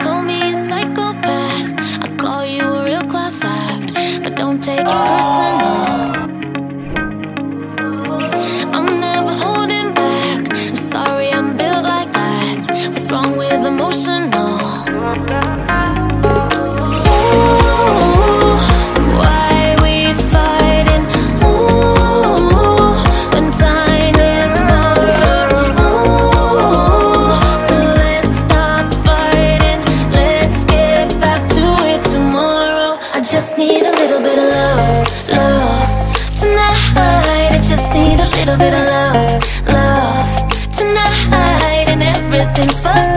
call me a psychopath. I call you a real class act, but don't take it personal. little bit of love, love. Tonight, I just need a little bit of love, love. Tonight, and everything's fine.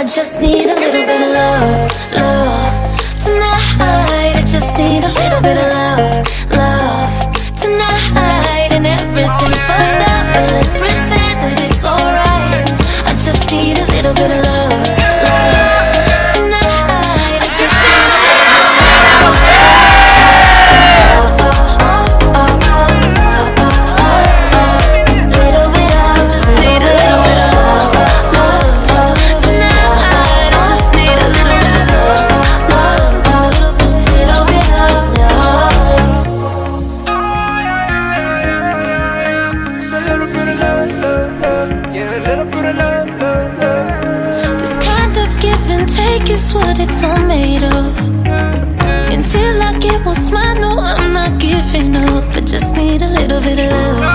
I just need a little bit of love, love. Tonight, I just need a little bit of love, love. Tonight, and everything's fucked up, but let's pretend just what it's all made of. Until I get what's mine, no, I'm not giving up. I just need a little bit of love.